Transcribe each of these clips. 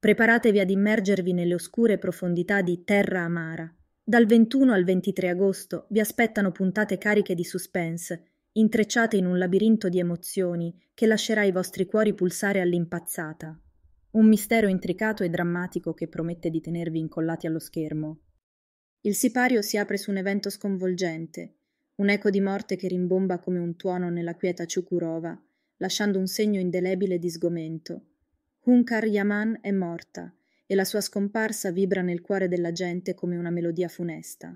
Preparatevi ad immergervi nelle oscure profondità di Terra Amara. Dal 21 al 23 agosto vi aspettano puntate cariche di suspense, intrecciate in un labirinto di emozioni che lascerà i vostri cuori pulsare all'impazzata. Un mistero intricato e drammatico che promette di tenervi incollati allo schermo. Il sipario si apre su un evento sconvolgente, un eco di morte che rimbomba come un tuono nella quieta Ciukurova, lasciando un segno indelebile di sgomento. Hunkar Yaman è morta e la sua scomparsa vibra nel cuore della gente come una melodia funesta.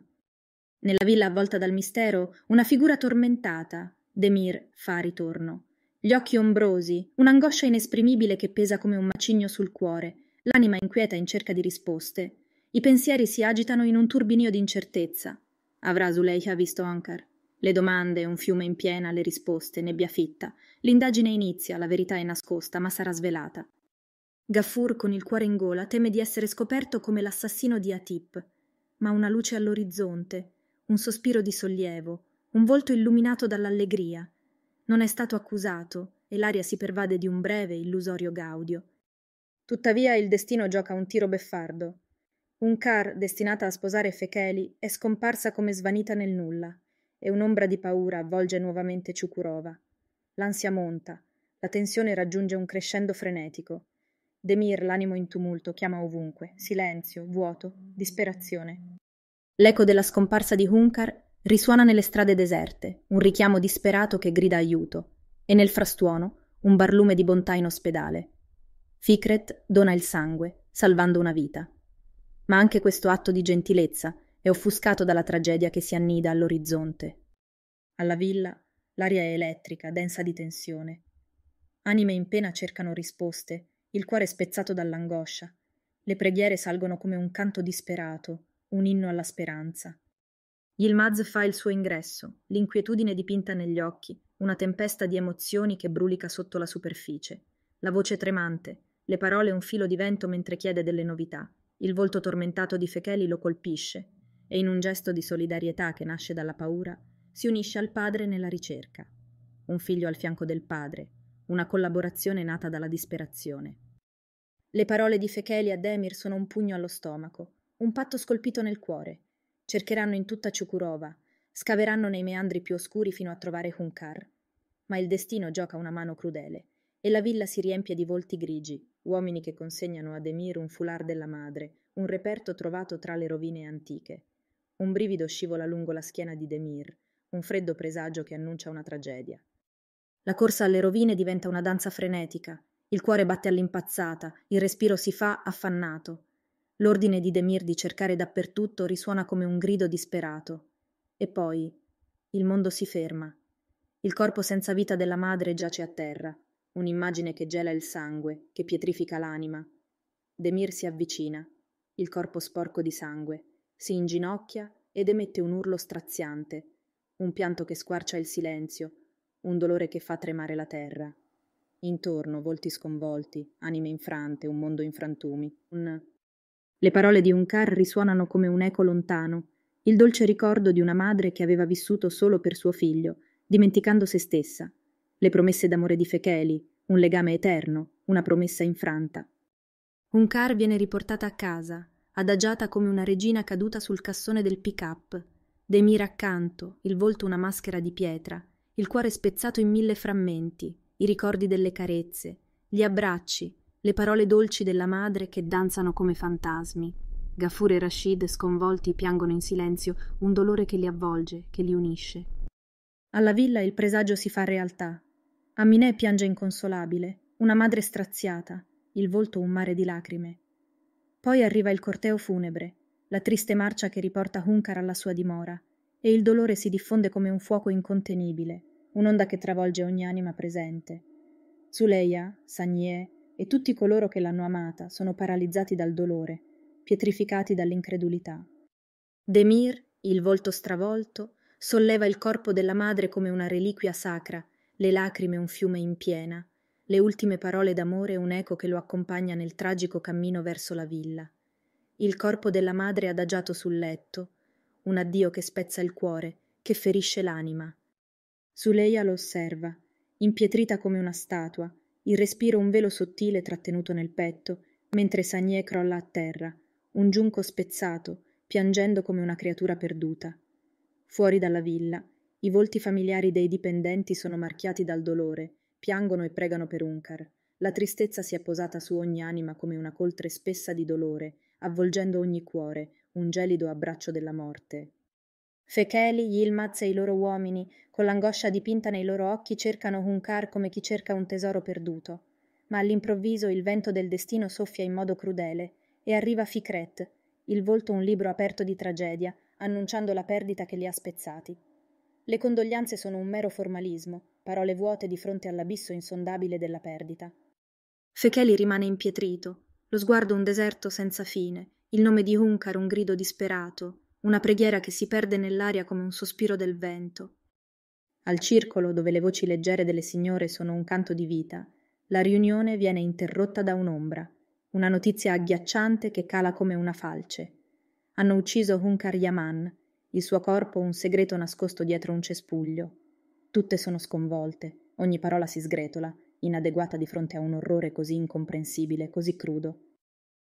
Nella villa avvolta dal mistero, una figura tormentata, Demir, fa ritorno. Gli occhi ombrosi, un'angoscia inesprimibile che pesa come un macigno sul cuore, l'anima inquieta in cerca di risposte. I pensieri si agitano in un turbinio di incertezza. Avrà Zuleika visto Ankar? Le domande, un fiume in piena, le risposte, nebbia fitta. L'indagine inizia, la verità è nascosta, ma sarà svelata. Gaffur, con il cuore in gola, teme di essere scoperto come l'assassino di Atip. Ma una luce all'orizzonte, un sospiro di sollievo, un volto illuminato dall'allegria. Non è stato accusato e l'aria si pervade di un breve, illusorio gaudio. Tuttavia il destino gioca un tiro beffardo. Un car destinata a sposare Fecheli è scomparsa come svanita nel nulla e un'ombra di paura avvolge nuovamente Ciukurova. L'ansia monta, la tensione raggiunge un crescendo frenetico. Demir, l'animo in tumulto, chiama ovunque. Silenzio, vuoto, disperazione. L'eco della scomparsa di Hunkar risuona nelle strade deserte, un richiamo disperato che grida aiuto, e nel frastuono un barlume di bontà in ospedale. Fikret dona il sangue, salvando una vita. Ma anche questo atto di gentilezza è offuscato dalla tragedia che si annida all'orizzonte. Alla villa l'aria è elettrica, densa di tensione. Anime in pena cercano risposte, il cuore spezzato dall'angoscia. Le preghiere salgono come un canto disperato, un inno alla speranza. Yilmaz fa il suo ingresso, l'inquietudine dipinta negli occhi, una tempesta di emozioni che brulica sotto la superficie. La voce tremante, le parole un filo di vento mentre chiede delle novità. Il volto tormentato di Fecheli lo colpisce, e in un gesto di solidarietà che nasce dalla paura si unisce al padre nella ricerca. Un figlio al fianco del padre, una collaborazione nata dalla disperazione. Le parole di Fecheli a Demir sono un pugno allo stomaco, un patto scolpito nel cuore. Cercheranno in tutta Ciukurova, scaveranno nei meandri più oscuri fino a trovare Hunkar. Ma il destino gioca una mano crudele e la villa si riempie di volti grigi, uomini che consegnano ad Emir un foulard della madre, un reperto trovato tra le rovine antiche. Un brivido scivola lungo la schiena di Demir, un freddo presagio che annuncia una tragedia. La corsa alle rovine diventa una danza frenetica, il cuore batte all'impazzata, il respiro si fa affannato. L'ordine di Demir di cercare dappertutto risuona come un grido disperato. E poi il mondo si ferma. Il corpo senza vita della madre giace a terra, un'immagine che gela il sangue, che pietrifica l'anima. Demir si avvicina, il corpo sporco di sangue si inginocchia ed emette un urlo straziante, un pianto che squarcia il silenzio, un dolore che fa tremare la terra. Intorno volti sconvolti, anime infrante, un mondo in frantumi. Un... Le parole di un car risuonano come un eco lontano, il dolce ricordo di una madre che aveva vissuto solo per suo figlio, dimenticando se stessa, le promesse d'amore di Fecheli, un legame eterno, una promessa infranta. Un car viene riportata a casa, adagiata come una regina caduta sul cassone del pick-up, Demir accanto, il volto una maschera di pietra, il cuore spezzato in mille frammenti, i ricordi delle carezze, gli abbracci, le parole dolci della madre che danzano come fantasmi. Gafur e Rashid, sconvolti, piangono in silenzio un dolore che li avvolge, che li unisce. Alla villa il presagio si fa realtà. Aminè piange inconsolabile, una madre straziata, il volto un mare di lacrime. Poi arriva il corteo funebre, la triste marcia che riporta Hunkar alla sua dimora, e il dolore si diffonde come un fuoco incontenibile, un'onda che travolge ogni anima presente. Zuleia, Sanie e tutti coloro che l'hanno amata sono paralizzati dal dolore, pietrificati dall'incredulità. Demir, il volto stravolto, solleva il corpo della madre come una reliquia sacra, le lacrime un fiume in piena, le ultime parole d'amore un eco che lo accompagna nel tragico cammino verso la villa. Il corpo della madre adagiato sul letto, un addio che spezza il cuore, che ferisce l'anima. Suleia lo osserva, impietrita come una statua, il respiro un velo sottile trattenuto nel petto, mentre Sanier crolla a terra, un giunco spezzato, piangendo come una creatura perduta. Fuori dalla villa, i volti familiari dei dipendenti sono marchiati dal dolore, piangono e pregano per Uncar. La tristezza si è posata su ogni anima come una coltre spessa di dolore, avvolgendo ogni cuore, un gelido abbraccio della morte. Fecheli, Yilmaz e i loro uomini, con l'angoscia dipinta nei loro occhi, cercano Hunkar come chi cerca un tesoro perduto. Ma all'improvviso il vento del destino soffia in modo crudele e arriva Fikret, il volto un libro aperto di tragedia, annunciando la perdita che li ha spezzati. Le condoglianze sono un mero formalismo, parole vuote di fronte all'abisso insondabile della perdita. Fecheli rimane impietrito, lo sguardo un deserto senza fine, il nome di Hunkar un grido disperato, una preghiera che si perde nell'aria come un sospiro del vento. Al circolo, dove le voci leggere delle signore sono un canto di vita, la riunione viene interrotta da un'ombra, una notizia agghiacciante che cala come una falce. Hanno ucciso Hunkar Yaman, il suo corpo un segreto nascosto dietro un cespuglio. Tutte sono sconvolte, ogni parola si sgretola, inadeguata di fronte a un orrore così incomprensibile, così crudo.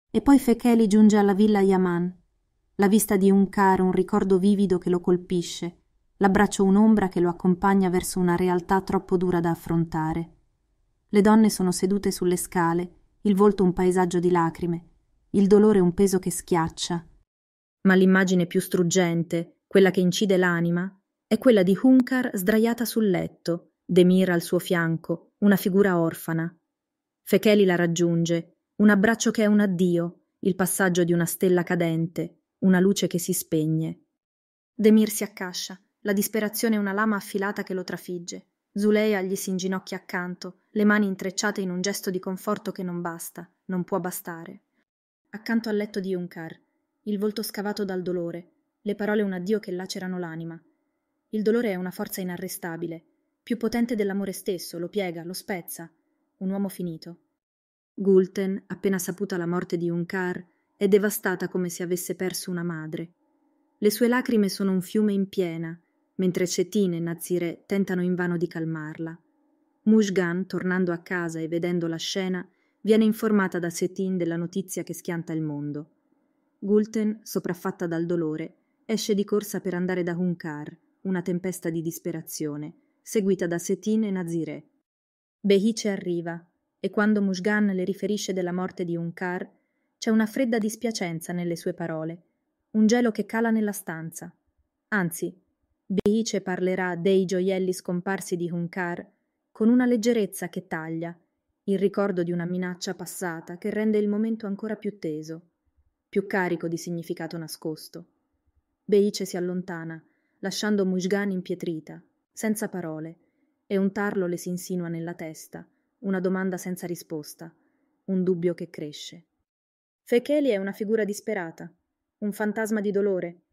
E poi Fecheli giunge alla villa Yaman, la vista di un caro, un ricordo vivido che lo colpisce, l'abbraccio un'ombra che lo accompagna verso una realtà troppo dura da affrontare. Le donne sono sedute sulle scale, il volto un paesaggio di lacrime, il dolore un peso che schiaccia. Ma l'immagine più struggente, quella che incide l'anima, è quella di Hunkar sdraiata sul letto, Demir al suo fianco, una figura orfana. Fecheli la raggiunge, un abbraccio che è un addio, il passaggio di una stella cadente, una luce che si spegne. Demir si accascia, la disperazione è una lama affilata che lo trafigge. Zuleia gli si inginocchia accanto, le mani intrecciate in un gesto di conforto che non basta, non può bastare. Accanto al letto di Unkar, il volto scavato dal dolore, le parole un addio che lacerano l'anima. Il dolore è una forza inarrestabile, più potente dell'amore stesso, lo piega, lo spezza. Un uomo finito. Gulten, appena saputa la morte di Unkar, è devastata come se avesse perso una madre. Le sue lacrime sono un fiume in piena, mentre Cetin e Nazire tentano invano di calmarla. Mushgan, tornando a casa e vedendo la scena, viene informata da Cetin della notizia che schianta il mondo. Gulten, sopraffatta dal dolore, esce di corsa per andare da Hunkar, una tempesta di disperazione, seguita da Cetin e Nazire. Behice arriva, e quando Mushgan le riferisce della morte di Hunkar, c'è una fredda dispiacenza nelle sue parole, un gelo che cala nella stanza. Anzi, Beice parlerà dei gioielli scomparsi di Hunkar con una leggerezza che taglia, il ricordo di una minaccia passata che rende il momento ancora più teso, più carico di significato nascosto. Beice si allontana, lasciando Mujgan impietrita, senza parole, e un tarlo le si insinua nella testa, una domanda senza risposta, un dubbio che cresce. Fecheli è una figura disperata, un fantasma di dolore,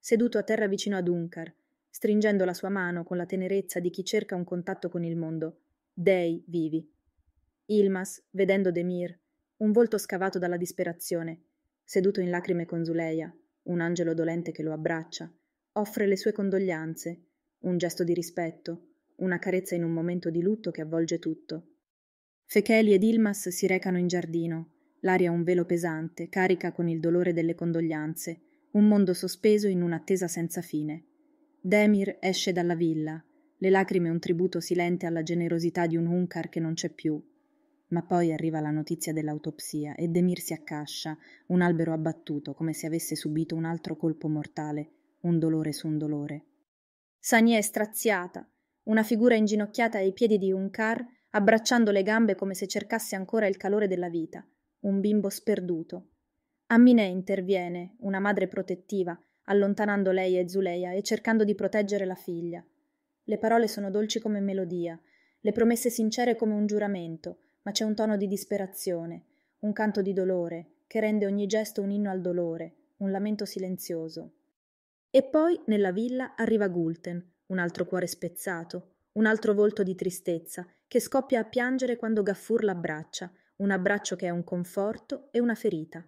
seduto a terra vicino ad Unkar, stringendo la sua mano con la tenerezza di chi cerca un contatto con il mondo. Dei vivi. Ilmas, vedendo Demir, un volto scavato dalla disperazione, seduto in lacrime con Zuleia, un angelo dolente che lo abbraccia, offre le sue condoglianze, un gesto di rispetto, una carezza in un momento di lutto che avvolge tutto. Fecheli ed Ilmas si recano in giardino, l'aria un velo pesante, carica con il dolore delle condoglianze, un mondo sospeso in un'attesa senza fine. Demir esce dalla villa, le lacrime un tributo silente alla generosità di un Hunkar che non c'è più. Ma poi arriva la notizia dell'autopsia e Demir si accascia, un albero abbattuto, come se avesse subito un altro colpo mortale, un dolore su un dolore. Sanie è straziata, una figura inginocchiata ai piedi di Hunkar, abbracciando le gambe come se cercasse ancora il calore della vita un bimbo sperduto. Aminè interviene, una madre protettiva, allontanando lei e Zuleia e cercando di proteggere la figlia. Le parole sono dolci come melodia, le promesse sincere come un giuramento, ma c'è un tono di disperazione, un canto di dolore, che rende ogni gesto un inno al dolore, un lamento silenzioso. E poi nella villa arriva Gulten, un altro cuore spezzato, un altro volto di tristezza, che scoppia a piangere quando Gaffur l'abbraccia, un abbraccio che è un conforto e una ferita.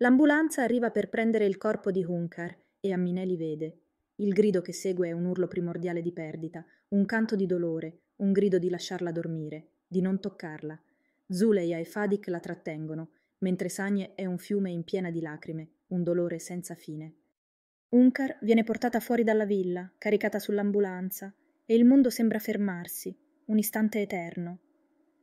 L'ambulanza arriva per prendere il corpo di Hunkar e Aminé li vede. Il grido che segue è un urlo primordiale di perdita, un canto di dolore, un grido di lasciarla dormire, di non toccarla. Zuleia e Fadik la trattengono, mentre Sagne è un fiume in piena di lacrime, un dolore senza fine. Unkar viene portata fuori dalla villa, caricata sull'ambulanza, e il mondo sembra fermarsi, un istante eterno.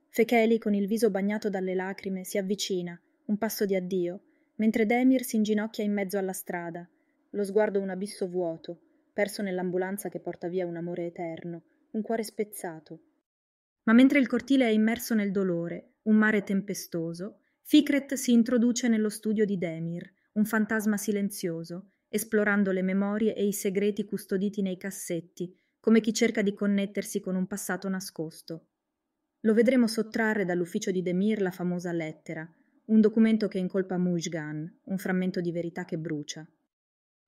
Fecheli, con il viso bagnato dalle lacrime, si avvicina, un passo di addio, mentre Demir si inginocchia in mezzo alla strada, lo sguardo un abisso vuoto, perso nell'ambulanza che porta via un amore eterno, un cuore spezzato. Ma mentre il cortile è immerso nel dolore, un mare tempestoso, Fikret si introduce nello studio di Demir, un fantasma silenzioso, esplorando le memorie e i segreti custoditi nei cassetti, come chi cerca di connettersi con un passato nascosto. Lo vedremo sottrarre dall'ufficio di Demir la famosa lettera, un documento che incolpa Mujgan, un frammento di verità che brucia.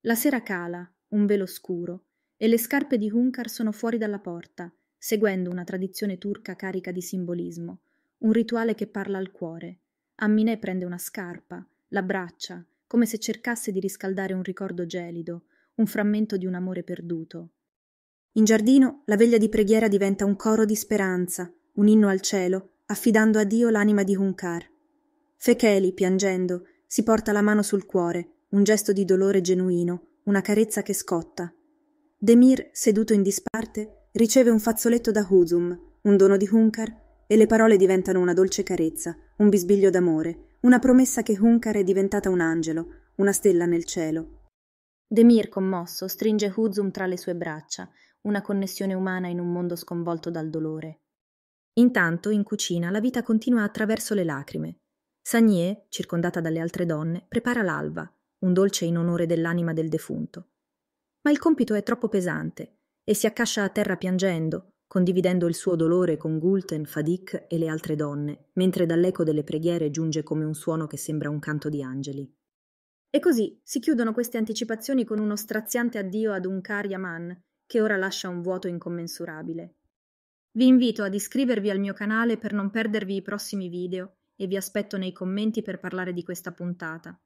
La sera cala, un velo scuro, e le scarpe di Hunkar sono fuori dalla porta, seguendo una tradizione turca carica di simbolismo, un rituale che parla al cuore. Aminé prende una scarpa, l'abbraccia, come se cercasse di riscaldare un ricordo gelido, un frammento di un amore perduto. In giardino la veglia di preghiera diventa un coro di speranza, un inno al cielo, affidando a Dio l'anima di Hunkar. Fecheli, piangendo, si porta la mano sul cuore, un gesto di dolore genuino, una carezza che scotta. Demir, seduto in disparte, riceve un fazzoletto da Huzum, un dono di Hunkar, e le parole diventano una dolce carezza, un bisbiglio d'amore, una promessa che Hunkar è diventata un angelo, una stella nel cielo. Demir, commosso, stringe Huzum tra le sue braccia, una connessione umana in un mondo sconvolto dal dolore. Intanto, in cucina, la vita continua attraverso le lacrime. Sagnier, circondata dalle altre donne, prepara l'alba, un dolce in onore dell'anima del defunto. Ma il compito è troppo pesante e si accascia a terra piangendo, condividendo il suo dolore con Gulten, Fadik e le altre donne, mentre dall'eco delle preghiere giunge come un suono che sembra un canto di angeli. E così si chiudono queste anticipazioni con uno straziante addio ad un Karyaman, che ora lascia un vuoto incommensurabile. Vi invito ad iscrivervi al mio canale per non perdervi i prossimi video e vi aspetto nei commenti per parlare di questa puntata.